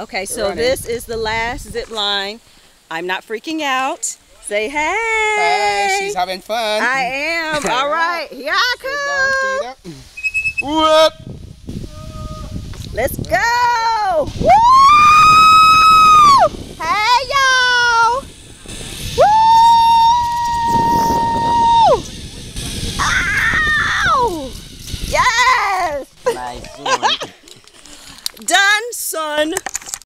Okay, so this is the last zip line. I'm not freaking out. Say hey. Hey, she's having fun. I am. All right, here I come. Whoop. Let's go. Woo! Hey, y'all. Woo! Ow! Yes. Nice one. Done, son.